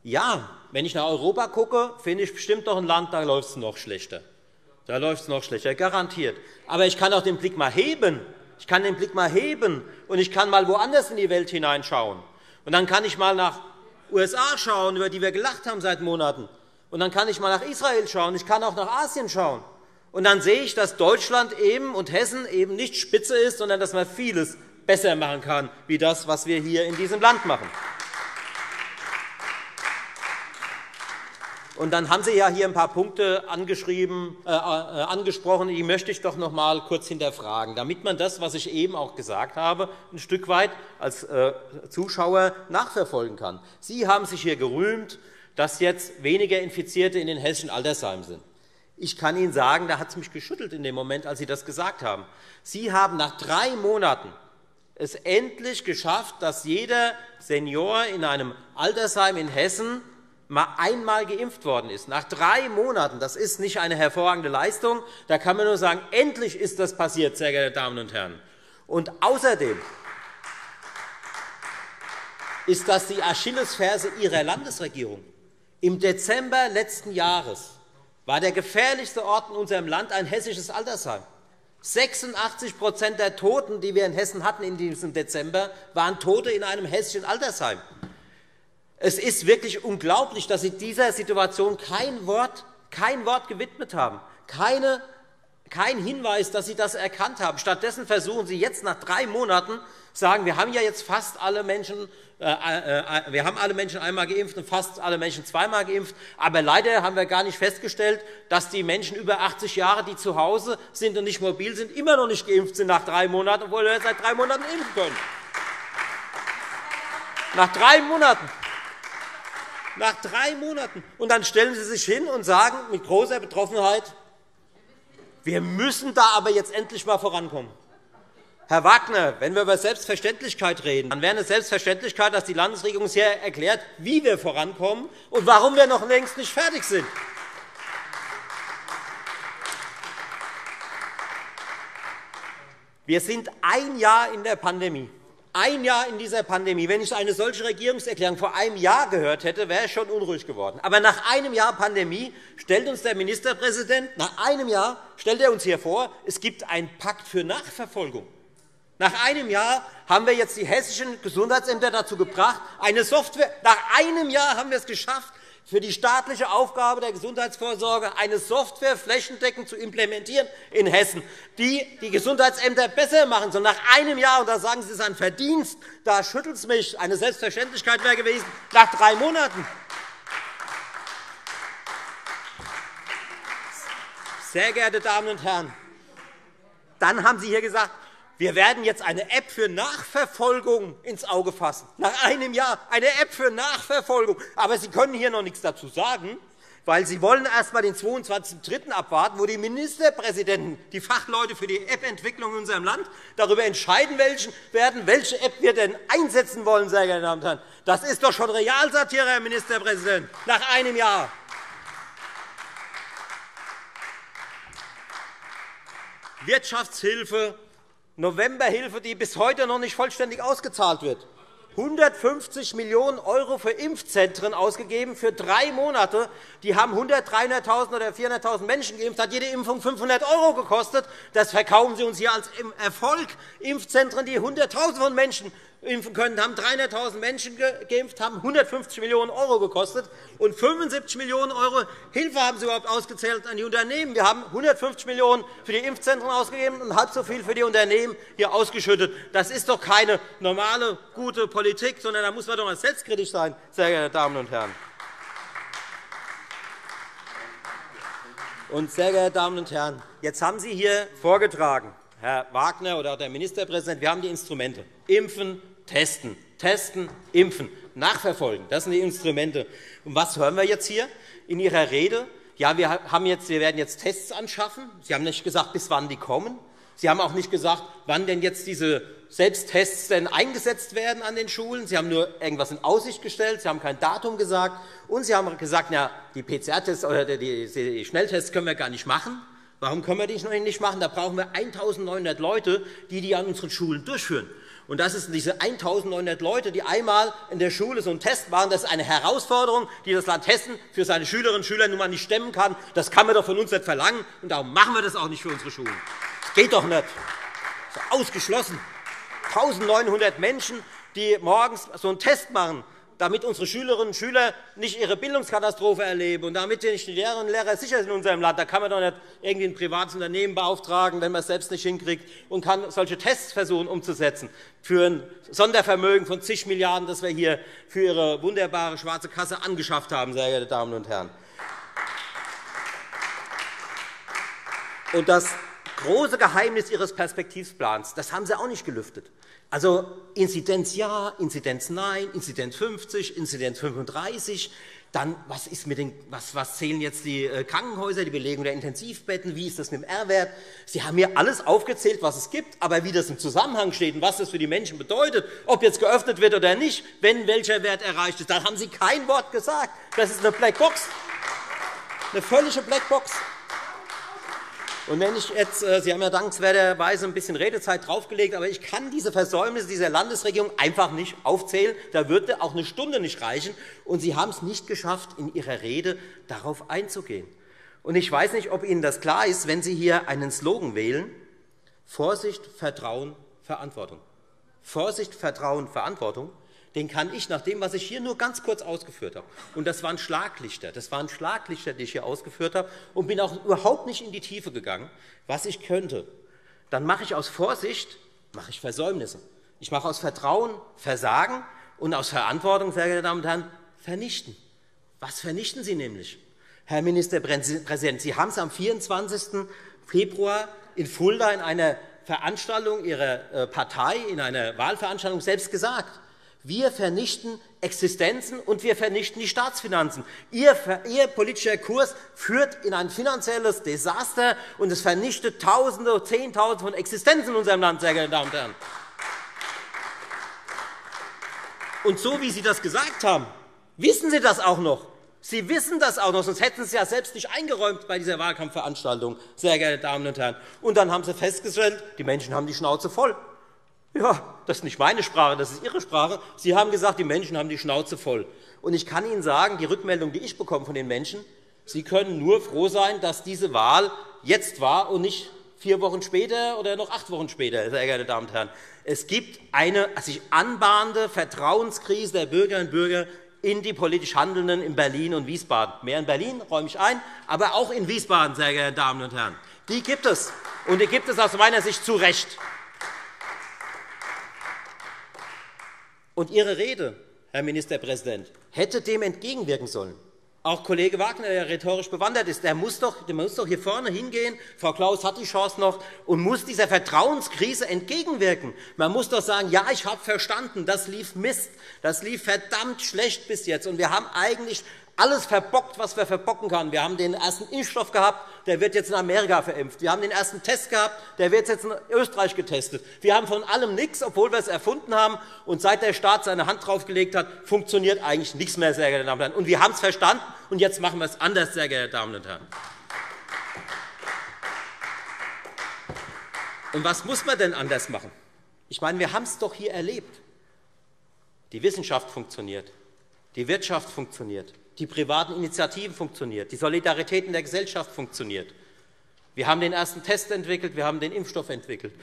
ja, wenn ich nach Europa gucke, finde ich bestimmt doch ein Land, da läuft es noch schlechter. Da läuft es noch schlechter, garantiert. Aber ich kann auch den Blick mal heben ich kann den Blick mal heben und ich kann mal woanders in die Welt hineinschauen. Und dann kann ich mal nach USA schauen, über die wir gelacht haben seit Monaten. Und dann kann ich mal nach Israel schauen. Ich kann auch nach Asien schauen. Und dann sehe ich, dass Deutschland eben und Hessen eben nicht Spitze ist, sondern dass man vieles besser machen kann, wie das, was wir hier in diesem Land machen. Und dann haben Sie ja hier ein paar Punkte angeschrieben, äh, äh, angesprochen, die möchte ich doch noch einmal kurz hinterfragen, damit man das, was ich eben auch gesagt habe, ein Stück weit als äh, Zuschauer nachverfolgen kann. Sie haben sich hier gerühmt, dass jetzt weniger Infizierte in den hessischen Altersheimen sind. Ich kann Ihnen sagen, da hat es mich geschüttelt in dem Moment, als Sie das gesagt haben. Sie haben nach drei Monaten es endlich geschafft, dass jeder Senior in einem Altersheim in Hessen einmal geimpft worden ist, nach drei Monaten, das ist nicht eine hervorragende Leistung. Da kann man nur sagen, endlich ist das passiert, sehr geehrte Damen und Herren. Und außerdem ist das die Achillesferse Ihrer Landesregierung. Im Dezember letzten Jahres war der gefährlichste Ort in unserem Land ein hessisches Altersheim. 86% der Toten, die wir in Hessen hatten in diesem Dezember, waren Tote in einem hessischen Altersheim. Es ist wirklich unglaublich, dass Sie dieser Situation kein Wort, kein Wort gewidmet haben, keine, kein Hinweis, dass Sie das erkannt haben. Stattdessen versuchen Sie jetzt nach drei Monaten sagen, wir haben ja jetzt fast alle Menschen, äh, äh, wir haben alle Menschen einmal geimpft und fast alle Menschen zweimal geimpft. Aber leider haben wir gar nicht festgestellt, dass die Menschen über 80 Jahre, die zu Hause sind und nicht mobil sind, immer noch nicht geimpft sind nach drei Monaten, obwohl wir seit drei Monaten impfen können. Nach drei Monaten nach drei Monaten. Und dann stellen Sie sich hin und sagen mit großer Betroffenheit, wir müssen da aber jetzt endlich einmal vorankommen. Herr Wagner, wenn wir über Selbstverständlichkeit reden, dann wäre eine Selbstverständlichkeit, dass die Landesregierung uns hier erklärt, wie wir vorankommen und warum wir noch längst nicht fertig sind. Wir sind ein Jahr in der Pandemie. Ein Jahr in dieser Pandemie. Wenn ich eine solche Regierungserklärung vor einem Jahr gehört hätte, wäre ich schon unruhig geworden. Aber nach einem Jahr Pandemie stellt uns der Ministerpräsident, nach einem Jahr stellt er uns hier vor, es gibt einen Pakt für Nachverfolgung. Nach einem Jahr haben wir jetzt die hessischen Gesundheitsämter dazu gebracht, eine Software, nach einem Jahr haben wir es geschafft, für die staatliche Aufgabe der Gesundheitsvorsorge eine Software flächendeckend zu implementieren in Hessen, die die Gesundheitsämter besser machen soll. Nach einem Jahr, und da sagen Sie, es ist ein Verdienst, da schüttelt es mich. Eine Selbstverständlichkeit wäre gewesen, nach drei Monaten. Sehr geehrte Damen und Herren, dann haben Sie hier gesagt, wir werden jetzt eine App für Nachverfolgung ins Auge fassen. Nach einem Jahr eine App für Nachverfolgung. Aber Sie können hier noch nichts dazu sagen, weil Sie wollen erst einmal den 22.03. abwarten, wo die Ministerpräsidenten, die Fachleute für die App-Entwicklung in unserem Land, darüber entscheiden werden, welche App wir denn einsetzen wollen, sehr geehrte Damen und Herren. Das ist doch schon Realsatire, Herr Ministerpräsident, nach einem Jahr.
Wirtschaftshilfe Novemberhilfe, die bis heute noch nicht vollständig ausgezahlt wird. 150 Millionen € für Impfzentren ausgegeben für drei Monate. Die haben 100.000, 300.000 oder 400.000 Menschen geimpft. hat jede Impfung 500 € gekostet. Das verkaufen Sie uns hier als Erfolg. Impfzentren, die Hunderttausende von Menschen impfen können, haben 300.000 Menschen geimpft, haben 150 Millionen € gekostet. Und 75 Millionen € Hilfe haben Sie überhaupt ausgezahlt an die Unternehmen. Wir haben 150 Millionen € für die Impfzentren ausgegeben und halb so viel für die Unternehmen hier ausgeschüttet. Das ist doch keine normale, gute Politik, sondern da muss man doch mal selbstkritisch sein, sehr geehrte Damen und Herren. Und, sehr geehrte Damen und Herren, jetzt haben Sie hier vorgetragen, Herr Wagner oder der Ministerpräsident, wir haben die Instrumente. Impfen, testen, testen, impfen, nachverfolgen. Das sind die Instrumente. Und was hören wir jetzt hier in Ihrer Rede? Ja, wir, haben jetzt, wir werden jetzt Tests anschaffen. Sie haben nicht gesagt, bis wann die kommen. Sie haben auch nicht gesagt, wann denn jetzt diese Selbsttests denn eingesetzt werden an den Schulen. Sie haben nur irgendwas in Aussicht gestellt. Sie haben kein Datum gesagt. Und Sie haben gesagt, ja, die PCR-Tests oder die Schnelltests können wir gar nicht machen. Warum können wir die nicht machen? Da brauchen wir 1.900 Leute, die die an unseren Schulen durchführen. Und das sind diese 1.900 Leute, die einmal in der Schule so einen Test machen. Das ist eine Herausforderung, die das Land Hessen für seine Schülerinnen und Schüler nun mal nicht stemmen kann. Das kann man doch von uns nicht verlangen. Und darum machen wir das auch nicht für unsere Schulen. Das geht doch nicht. Das ist ausgeschlossen. 1.900 Menschen, die morgens so einen Test machen, damit unsere Schülerinnen und Schüler nicht ihre Bildungskatastrophe erleben und damit die Lehrerinnen und Lehrer sicher sind in unserem Land. Da kann man doch nicht irgendwie ein privates Unternehmen beauftragen, wenn man es selbst nicht hinkriegt, und kann solche Tests versuchen umzusetzen für ein Sondervermögen von zig Milliarden, das wir hier für Ihre wunderbare schwarze Kasse angeschafft haben, sehr geehrte Damen und Herren. Und das große Geheimnis Ihres Perspektivplans, das haben Sie auch nicht gelüftet. Also Inzidenz ja, Inzidenz nein, Inzidenz 50, Inzidenz 35. Dann, was, ist mit den, was, was zählen jetzt die äh, Krankenhäuser, die Belegung der Intensivbetten, wie ist das mit dem R-Wert? Sie haben mir alles aufgezählt, was es gibt, aber wie das im Zusammenhang steht und was das für die Menschen bedeutet, ob jetzt geöffnet wird oder nicht, wenn welcher Wert erreicht ist, da haben Sie kein Wort gesagt. Das ist eine Blackbox, eine völlige Blackbox. Und wenn ich jetzt, äh, Sie haben ja dankenswerterweise ein bisschen Redezeit draufgelegt, aber ich kann diese Versäumnisse dieser Landesregierung einfach nicht aufzählen. Da würde auch eine Stunde nicht reichen. Und Sie haben es nicht geschafft, in Ihrer Rede darauf einzugehen. Und ich weiß nicht, ob Ihnen das klar ist, wenn Sie hier einen Slogan wählen. Vorsicht, Vertrauen, Verantwortung. Vorsicht, Vertrauen, Verantwortung den kann ich nach dem, was ich hier nur ganz kurz ausgeführt habe, und das waren Schlaglichter, das waren Schlaglichter, die ich hier ausgeführt habe, und bin auch überhaupt nicht in die Tiefe gegangen, was ich könnte, dann mache ich aus Vorsicht mache ich Versäumnisse. Ich mache aus Vertrauen Versagen und aus Verantwortung, sehr geehrte Damen und Herren, vernichten. Was vernichten Sie nämlich? Herr Ministerpräsident, Sie haben es am 24. Februar in Fulda in einer Veranstaltung Ihrer äh, Partei, in einer Wahlveranstaltung selbst gesagt. Wir vernichten Existenzen und wir vernichten die Staatsfinanzen. Ihr, Ihr, politischer Kurs führt in ein finanzielles Desaster, und es vernichtet Tausende, Zehntausende von Existenzen in unserem Land, sehr geehrte Damen und Herren. Und so, wie Sie das gesagt haben, wissen Sie das auch noch. Sie wissen das auch noch, sonst hätten Sie es ja selbst nicht eingeräumt bei dieser Wahlkampfveranstaltung, sehr geehrte Damen und Herren. Und dann haben Sie festgestellt, die Menschen haben die Schnauze voll. Ja, das ist nicht meine Sprache, das ist Ihre Sprache. Sie haben gesagt, die Menschen haben die Schnauze voll. Und ich kann Ihnen sagen, die Rückmeldung, die ich bekomme von den Menschen, Sie können nur froh sein, dass diese Wahl jetzt war und nicht vier Wochen später oder noch acht Wochen später, sehr geehrte Damen und Herren. Es gibt eine sich anbahnende Vertrauenskrise der Bürgerinnen und Bürger in die politisch Handelnden in Berlin und Wiesbaden. Mehr in Berlin, räume ich ein, aber auch in Wiesbaden, sehr geehrte Damen und Herren. Die gibt es. Und die gibt es aus meiner Sicht zu Recht. Und Ihre Rede, Herr Ministerpräsident, hätte dem entgegenwirken sollen. Auch Kollege Wagner, der rhetorisch bewandert ist, der muss, doch, der muss doch hier vorne hingehen, Frau Klaus hat die Chance noch, und muss dieser Vertrauenskrise entgegenwirken. Man muss doch sagen, ja, ich habe verstanden, das lief Mist, das lief verdammt schlecht bis jetzt, und wir haben eigentlich alles verbockt, was wir verbocken können. Wir haben den ersten Impfstoff gehabt, der wird jetzt in Amerika verimpft. Wir haben den ersten Test gehabt, der wird jetzt in Österreich getestet. Wir haben von allem nichts, obwohl wir es erfunden haben. Und seit der Staat seine Hand draufgelegt hat, funktioniert eigentlich nichts mehr, sehr geehrte Damen und Herren. Und wir haben es verstanden, und jetzt machen wir es anders, sehr geehrte Damen und Herren. Und was muss man denn anders machen? Ich meine, wir haben es doch hier erlebt. Die Wissenschaft funktioniert, die Wirtschaft funktioniert, die privaten Initiativen funktionieren, die Solidarität in der Gesellschaft funktioniert. Wir haben den ersten Test entwickelt, wir haben den Impfstoff entwickelt.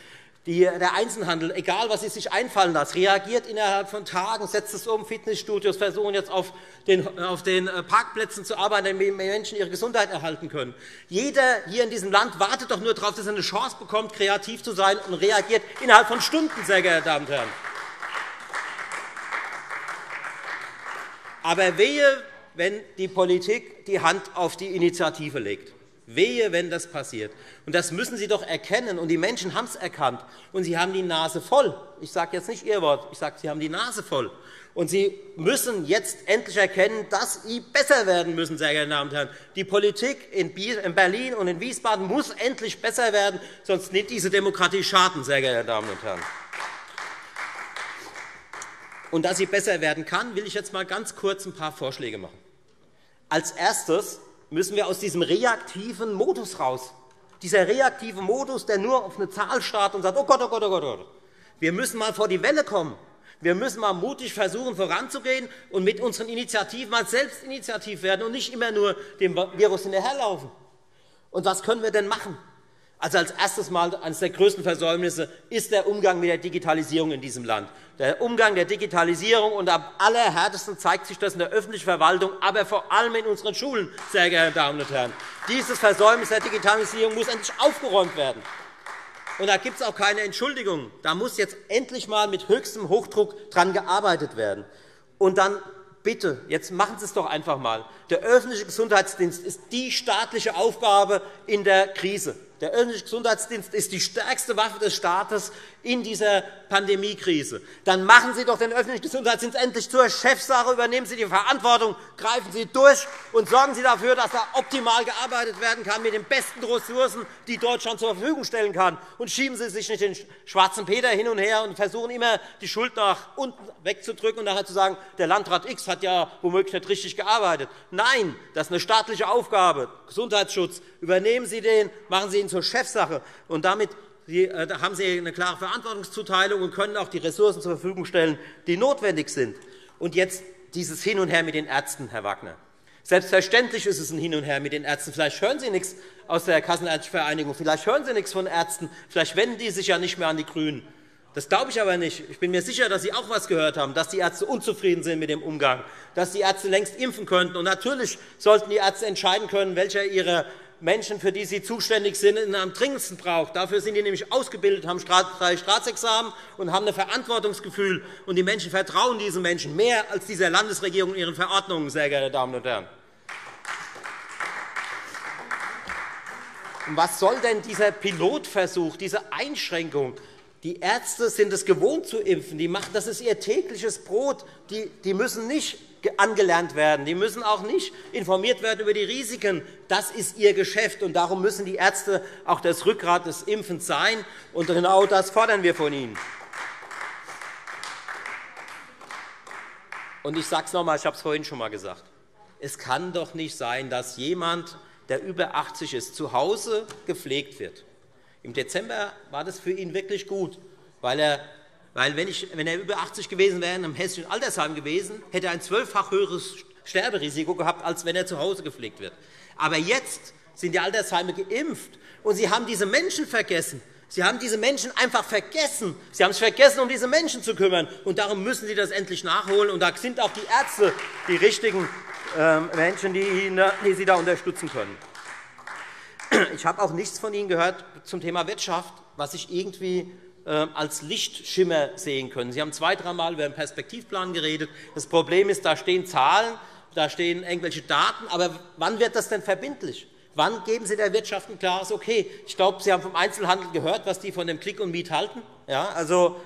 Der Einzelhandel, egal was Sie sich einfallen lassen, reagiert innerhalb von Tagen, setzt es um. Fitnessstudios versuchen jetzt auf den, auf den äh, Parkplätzen zu arbeiten, damit Menschen ihre Gesundheit erhalten können. Jeder hier in diesem Land wartet doch nur darauf, dass er eine Chance bekommt, kreativ zu sein und reagiert innerhalb von Stunden, sehr geehrte Damen und Herren. Aber wehe, wenn die Politik die Hand auf die Initiative legt. Wehe, wenn das passiert. Und das müssen Sie doch erkennen. Und die Menschen haben es erkannt. Und sie haben die Nase voll. Ich sage jetzt nicht Ihr Wort, ich sage, sie haben die Nase voll. Und Sie müssen jetzt endlich erkennen, dass Sie besser werden müssen, sehr geehrte Damen und Herren. Die Politik in Berlin und in Wiesbaden muss endlich besser werden, sonst nimmt diese Demokratie Schaden, sehr geehrte Damen und Herren. Und dass sie besser werden kann, will ich jetzt einmal ganz kurz ein paar Vorschläge machen. Als erstes müssen wir aus diesem reaktiven Modus raus. Dieser reaktive Modus, der nur auf eine Zahl startet und sagt, oh Gott, oh Gott, oh Gott, oh Gott. Wir müssen mal vor die Welle kommen. Wir müssen mal mutig versuchen, voranzugehen und mit unseren Initiativen mal selbst initiativ werden und nicht immer nur dem Virus hinterherlaufen. Und was können wir denn machen? Also als erstes Mal eines der größten Versäumnisse ist der Umgang mit der Digitalisierung in diesem Land. Der Umgang der Digitalisierung und am allerhärtesten zeigt sich das in der öffentlichen Verwaltung, aber vor allem in unseren Schulen, sehr geehrte Damen und Herren. Dieses Versäumnis der Digitalisierung muss endlich aufgeräumt werden. Und da gibt es auch keine Entschuldigung. Da muss jetzt endlich einmal mit höchstem Hochdruck daran gearbeitet werden. Und dann bitte, jetzt machen Sie es doch einfach einmal. Der öffentliche Gesundheitsdienst ist die staatliche Aufgabe in der Krise. Der öffentliche Gesundheitsdienst ist die stärkste Waffe des Staates in dieser Pandemiekrise. Dann machen Sie doch den öffentlichen Gesundheitsdienst endlich zur Chefsache, übernehmen Sie die Verantwortung, greifen Sie durch und sorgen Sie dafür, dass da optimal gearbeitet werden kann mit den besten Ressourcen, die Deutschland zur Verfügung stellen kann. Und schieben Sie sich nicht den schwarzen Peter hin und her und versuchen immer, die Schuld nach unten wegzudrücken und nachher zu sagen, der Landrat X hat ja womöglich nicht richtig gearbeitet. Nein, das ist eine staatliche Aufgabe. Gesundheitsschutz. Übernehmen Sie den, machen Sie ihn zur Chefsache. Und damit äh, haben Sie eine klare Verantwortungszuteilung und können auch die Ressourcen zur Verfügung stellen, die notwendig sind. Und jetzt dieses Hin und Her mit den Ärzten, Herr Wagner. Selbstverständlich ist es ein Hin und Her mit den Ärzten. Vielleicht hören Sie nichts aus der Kassenärztlichen Vereinigung, vielleicht hören Sie nichts von Ärzten, vielleicht wenden die sich ja nicht mehr an die GRÜNEN. Das glaube ich aber nicht. Ich bin mir sicher, dass Sie auch etwas gehört haben, dass die Ärzte unzufrieden sind mit dem Umgang, dass die Ärzte längst impfen könnten. Und natürlich sollten die Ärzte entscheiden können, welcher ihrer Menschen, für die sie zuständig sind, am dringendsten braucht. Dafür sind die nämlich ausgebildet, haben drei Staatsexamen und haben ein Verantwortungsgefühl. Und die Menschen vertrauen diesen Menschen mehr als dieser Landesregierung und ihren Verordnungen, sehr geehrte Damen und Herren. Was soll denn dieser Pilotversuch, diese Einschränkung? Die Ärzte sind es gewohnt zu impfen. Das ist ihr tägliches Brot. Die müssen nicht angelernt werden. Die müssen auch nicht informiert werden über die Risiken. Das ist ihr Geschäft. Und darum müssen die Ärzte auch das Rückgrat des Impfens sein. Und genau das fordern wir von ihnen. Und ich sage es noch einmal, ich habe es vorhin schon einmal gesagt. Es kann doch nicht sein, dass jemand, der über 80 ist, zu Hause gepflegt wird im Dezember war das für ihn wirklich gut, weil er weil wenn, ich, wenn er über 80 gewesen wäre, in einem hessischen Altersheim gewesen, hätte er ein zwölffach höheres Sterberisiko gehabt, als wenn er zu Hause gepflegt wird. Aber jetzt sind die Altersheime geimpft, und Sie haben diese Menschen vergessen. Sie haben diese Menschen einfach vergessen. Sie haben es vergessen, um diese Menschen zu kümmern. Und darum müssen Sie das endlich nachholen. Und da sind auch die Ärzte die richtigen ähm, Menschen, die Sie da unterstützen können. Ich habe auch nichts von Ihnen gehört zum Thema Wirtschaft, was ich irgendwie als Lichtschimmer sehen können. Sie haben zwei, dreimal über einen Perspektivplan geredet. Das Problem ist, da stehen Zahlen, da stehen irgendwelche Daten, aber wann wird das denn verbindlich? Wann geben Sie der Wirtschaft ein klares Okay? Ich glaube, Sie haben vom Einzelhandel gehört, was die von dem Click und Meet halten. Ja, also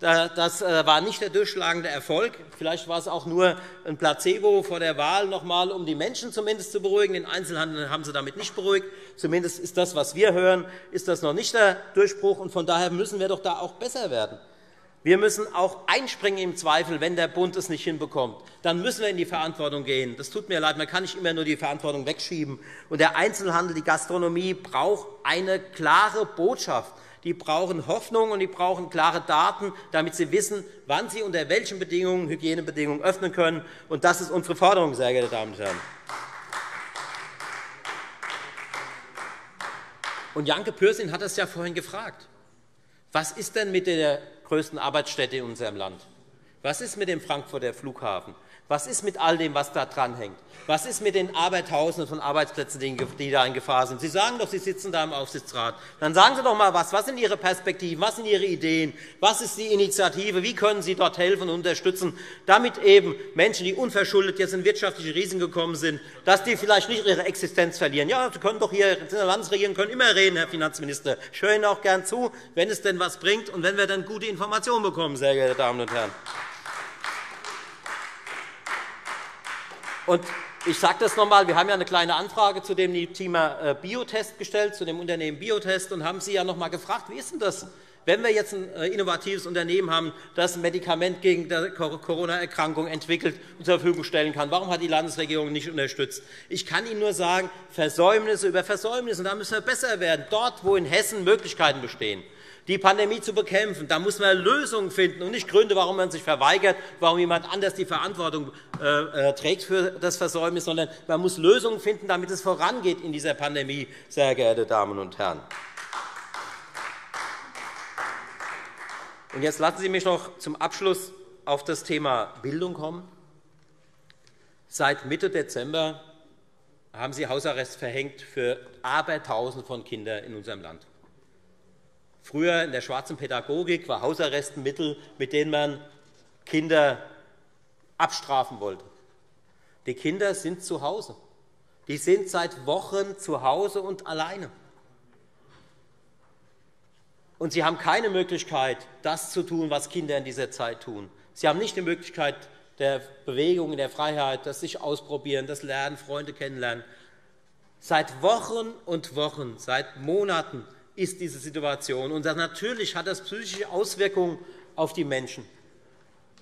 das äh, war nicht der durchschlagende Erfolg. Vielleicht war es auch nur ein Placebo vor der Wahl, noch einmal, um die Menschen zumindest zu beruhigen. Den Einzelhandel haben Sie damit nicht beruhigt. Zumindest ist das, was wir hören, ist das noch nicht der Durchbruch. Und von daher müssen wir doch da auch besser werden. Wir müssen auch einspringen im Zweifel, wenn der Bund es nicht hinbekommt. Dann müssen wir in die Verantwortung gehen. Das tut mir leid, man kann nicht immer nur die Verantwortung wegschieben. Und der Einzelhandel, die Gastronomie braucht eine klare Botschaft. Die brauchen Hoffnung und die brauchen klare Daten, damit sie wissen, wann sie unter welchen Bedingungen, Hygienebedingungen öffnen können. Und das ist unsere Forderung, sehr geehrte Damen und Herren. Und Janke Pürsün hat es ja vorhin gefragt. Was ist denn mit der größten Arbeitsstätte in unserem Land? Was ist mit dem Frankfurter Flughafen? Was ist mit all dem, was da dranhängt? Was ist mit den Abertausenden von Arbeitsplätzen, die da in Gefahr sind? Sie sagen doch, Sie sitzen da im Aufsichtsrat. Dann sagen Sie doch einmal was. Was sind Ihre Perspektiven? Was sind Ihre Ideen? Was ist die Initiative? Wie können Sie dort helfen und unterstützen, damit eben Menschen, die unverschuldet jetzt in wirtschaftliche Risiken gekommen sind, dass die vielleicht nicht ihre Existenz verlieren? Ja, Sie können doch hier in der Landesregierung können immer reden, Herr Finanzminister. Ich höre Ihnen auch gern zu, wenn es denn was bringt und wenn wir dann gute Informationen bekommen, sehr geehrte Damen und Herren. Und ich sage das noch einmal. Wir haben ja eine kleine Anfrage zu dem Thema äh, Biotest gestellt, zu dem Unternehmen Biotest, und haben Sie ja noch einmal gefragt, wie ist denn das? Wenn wir jetzt ein äh, innovatives Unternehmen haben, das ein Medikament gegen die Corona-Erkrankung entwickelt und zur Verfügung stellen kann, warum hat die Landesregierung nicht unterstützt? Ich kann Ihnen nur sagen, Versäumnisse über Versäumnisse, und da müssen wir besser werden, dort, wo in Hessen Möglichkeiten bestehen die Pandemie zu bekämpfen. Da muss man Lösungen finden und nicht Gründe, warum man sich verweigert, warum jemand anders die Verantwortung äh, äh, trägt für das Versäumnis, sondern man muss Lösungen finden, damit es vorangeht in dieser Pandemie, sehr geehrte Damen und Herren. Und jetzt lassen Sie mich noch zum Abschluss auf das Thema Bildung kommen. Seit Mitte Dezember haben Sie Hausarrest verhängt für Abertausende von Kindern in unserem Land. Früher in der schwarzen Pädagogik war Hausarrest ein Mittel, mit dem man Kinder abstrafen wollte. Die Kinder sind zu Hause. Die sind seit Wochen zu Hause und alleine. Und sie haben keine Möglichkeit, das zu tun, was Kinder in dieser Zeit tun. Sie haben nicht die Möglichkeit der Bewegung, der Freiheit, das sich ausprobieren, das Lernen, Freunde kennenlernen. Seit Wochen und Wochen, seit Monaten ist diese Situation. Und natürlich hat das psychische Auswirkungen auf die Menschen.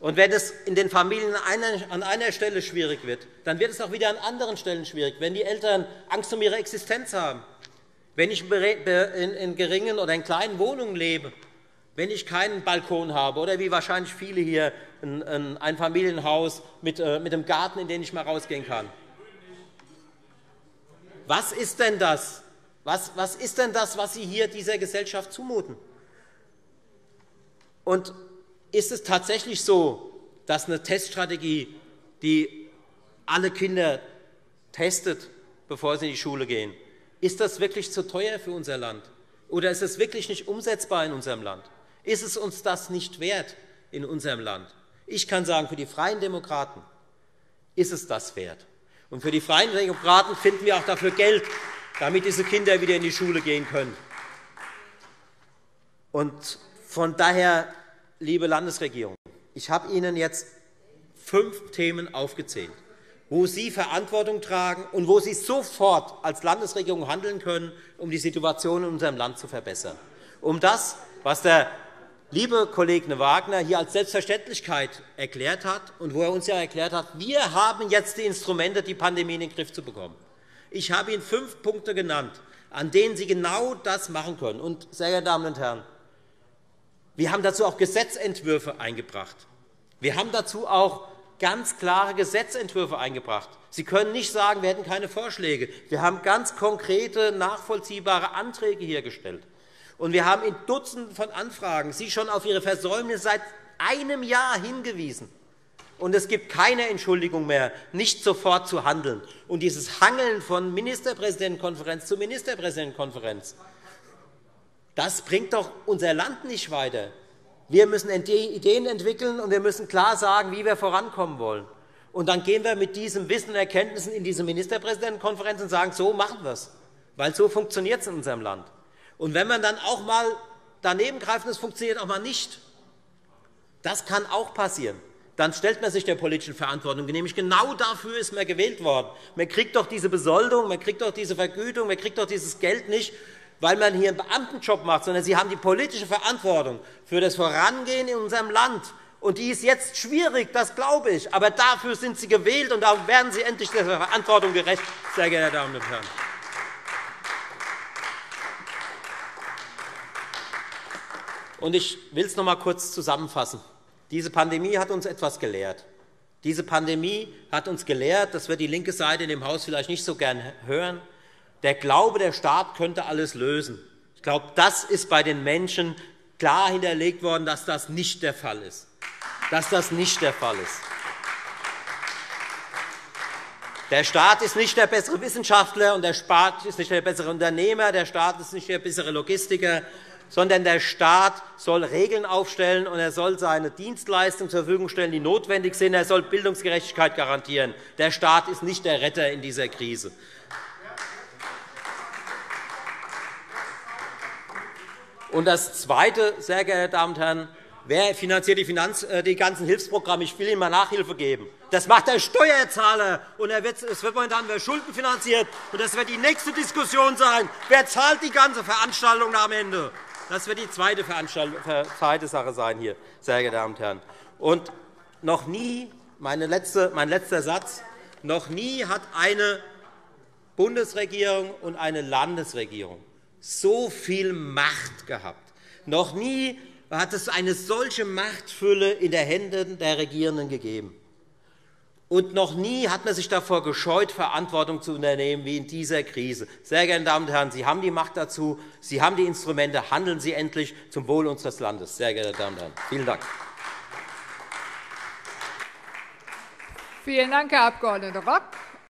Und wenn es in den Familien an einer Stelle schwierig wird, dann wird es auch wieder an anderen Stellen schwierig, wenn die Eltern Angst um ihre Existenz haben, wenn ich in geringen oder in kleinen Wohnungen lebe, wenn ich keinen Balkon habe oder wie wahrscheinlich viele hier ein Familienhaus mit äh, einem Garten, in den ich mal rausgehen kann. Was ist denn das, was, was ist denn das, was Sie hier dieser Gesellschaft zumuten? Und ist es tatsächlich so, dass eine Teststrategie, die alle Kinder testet, bevor sie in die Schule gehen, ist das wirklich zu teuer für unser Land? Oder ist es wirklich nicht umsetzbar in unserem Land? Ist es uns das nicht wert in unserem Land? Ich kann sagen, für die Freien Demokraten ist es das wert. Und für die Freien Demokraten finden wir auch dafür Geld, damit diese Kinder wieder in die Schule gehen können. Und von daher, liebe Landesregierung, ich habe Ihnen jetzt fünf Themen aufgezählt, wo Sie Verantwortung tragen und wo Sie sofort als Landesregierung handeln können, um die Situation in unserem Land zu verbessern. Um das, was der liebe Kollege Wagner hier als Selbstverständlichkeit erklärt hat und wo er uns ja erklärt hat, wir haben jetzt die Instrumente, die Pandemie in den Griff zu bekommen. Ich habe Ihnen fünf Punkte genannt, an denen Sie genau das machen können. Und, sehr geehrte Damen und Herren, wir haben dazu auch Gesetzentwürfe eingebracht. Wir haben dazu auch ganz klare Gesetzentwürfe eingebracht. Sie können nicht sagen, wir hätten keine Vorschläge. Wir haben ganz konkrete, nachvollziehbare Anträge hier gestellt. Und wir haben in Dutzenden von Anfragen Sie schon auf Ihre Versäumnisse seit einem Jahr hingewiesen. Und es gibt keine Entschuldigung mehr, nicht sofort zu handeln. Und dieses Hangeln von Ministerpräsidentenkonferenz zu Ministerpräsidentenkonferenz, das bringt doch unser Land nicht weiter. Wir müssen Ideen entwickeln, und wir müssen klar sagen, wie wir vorankommen wollen. Und dann gehen wir mit diesem Wissen und Erkenntnissen in diese Ministerpräsidentenkonferenz und sagen, so machen wir es, weil so funktioniert es in unserem Land. Und wenn man dann auch einmal daneben greift es funktioniert auch mal nicht, das kann auch passieren dann stellt man sich der politischen Verantwortung. Nämlich genau dafür ist man gewählt worden. Man kriegt doch diese Besoldung, man kriegt doch diese Vergütung, man kriegt doch dieses Geld nicht, weil man hier einen Beamtenjob macht, sondern Sie haben die politische Verantwortung für das Vorangehen in unserem Land. Und die ist jetzt schwierig, das glaube ich. Aber dafür sind Sie gewählt, und darum werden Sie endlich der Verantwortung gerecht, sehr geehrte Damen und Herren. Ich will es noch einmal kurz zusammenfassen. Diese Pandemie hat uns etwas gelehrt. Diese Pandemie hat uns gelehrt, das wird die linke Seite in dem Haus vielleicht nicht so gern hören, der Glaube, der Staat könnte alles lösen. Ich glaube, das ist bei den Menschen klar hinterlegt worden, dass das nicht der Fall ist. Dass das nicht der Fall ist. Der Staat ist nicht der bessere Wissenschaftler, und der Staat ist nicht der bessere Unternehmer, der Staat ist nicht der bessere Logistiker, sondern der Staat soll Regeln aufstellen, und er soll seine Dienstleistungen zur Verfügung stellen, die notwendig sind. Er soll Bildungsgerechtigkeit garantieren. Der Staat ist nicht der Retter in dieser Krise. Und das Zweite, sehr geehrte Damen und Herren, wer finanziert die, Finanz-, äh, die ganzen Hilfsprogramme? Ich will Ihnen mal Nachhilfe geben. Das macht der Steuerzahler. Und er wird, es wird momentan wer Schulden finanziert. Und das wird die nächste Diskussion sein. Wer zahlt die ganze Veranstaltung am Ende? Das wird die zweite, zweite Sache sein hier, sehr geehrte Damen und Herren. Und noch nie, meine letzte, mein letzter Satz, noch nie hat eine Bundesregierung und eine Landesregierung so viel Macht gehabt. Noch nie hat es eine solche Machtfülle in den Händen der Regierenden gegeben. Und noch nie hat man sich davor gescheut, Verantwortung zu unternehmen wie in dieser Krise. Sehr geehrte Damen und Herren, Sie haben die Macht dazu, Sie haben die Instrumente. Handeln Sie endlich zum Wohl unseres Landes. Sehr geehrte Damen und Herren, vielen Dank.
Vielen Dank, Herr Abg. Rock.